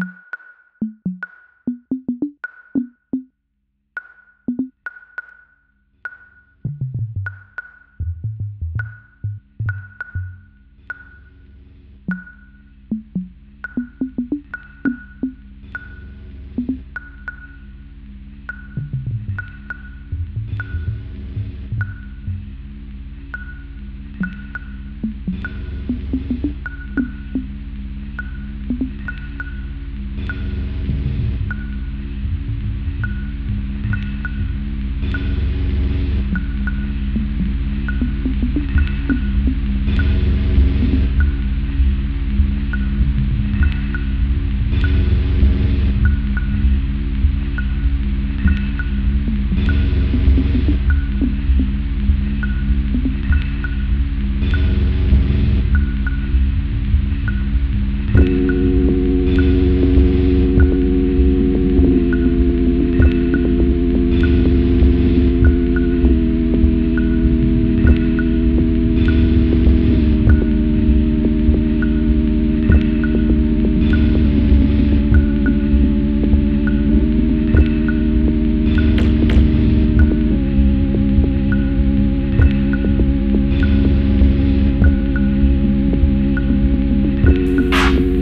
you Música